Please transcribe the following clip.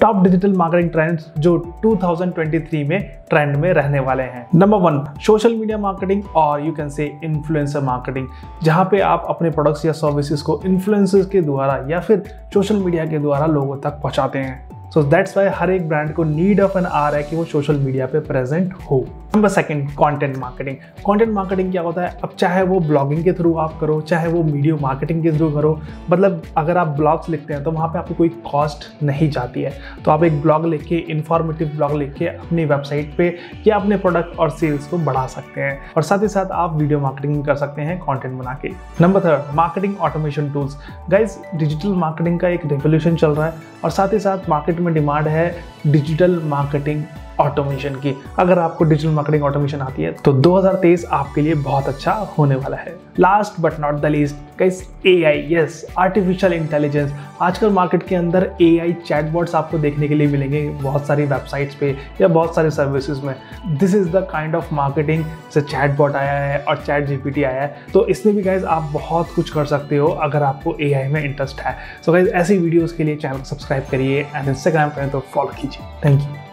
Top digital marketing trends जो 2023 में trend में रहने वाले हैं। Number one social media marketing और you can say influencer marketing जहाँ पे आप अपने प्रोडक्ट्स या सर्विसेज़ को इन्फ्लुएंसर्स के द्वारा या फिर सोशल मीडिया के द्वारा लोगों तक पहुंचाते हैं। सो दैट्स वाई हर एक ब्रांड को नीड ऑफ़ एन आर है कि वो सोशल मीडिया पे प्रेजेंट हो। Number second content marketing content marketing क्या होता है? अब चाहे वो ब्लॉगिंग के थ्रू आप करो, चाहे वो वीडियो मार्केटिंग के थ्रू करो मतलब अगर आप ब्लॉग्स लिखते हैं तो वहाँ पे आपको कोई कॉस्ट नहीं जाती है। तो आप एक ब्लॉग लिख के इन्फॉर्मेटिव ब्लॉग लिख के अपनी वेबसाइट पे या अपने प्रोडक्ट और सेल्स को बढ़ा सकते हैं। और साथ ही साथ आप वीडियो मार्केटिंग कर सकते हैं कॉन्टेंट बना के। Number third marketing automation tools guys digital marketing का एक रेवोल्यूशन चल रहा है। और साथ ही साथ मार्केट में डिमांड है डिजिटल मार्केटिंग ऑटोमेशन की। अगर आपको डिजिटल मार्केटिंग ऑटोमेशन आती है तो 2023 आपके लिए बहुत अच्छा होने वाला है। Last but not the least guys AI yes artificial intelligence आजकल मार्केट के अंदर ए एआई चैटबॉट्स आपको देखने के लिए मिलेंगे बहुत सारी वेबसाइट्स पे या बहुत सारे सर्विसेज़ में। This is the kind of marketing से चैटबॉट आया है और चैट जीपीटी आया है। तो इसमें भी गाइज़ आप बहुत कुछ कर सकते हो अगर आपको एआई में इंटरेस्ट है। सो so गाइज़ ऐसी वीडियोज़ के लिए चैनल को सब्सक्राइब करिए एंड इंस्टाग्राम पर तो फॉलो कीजिए। Thank you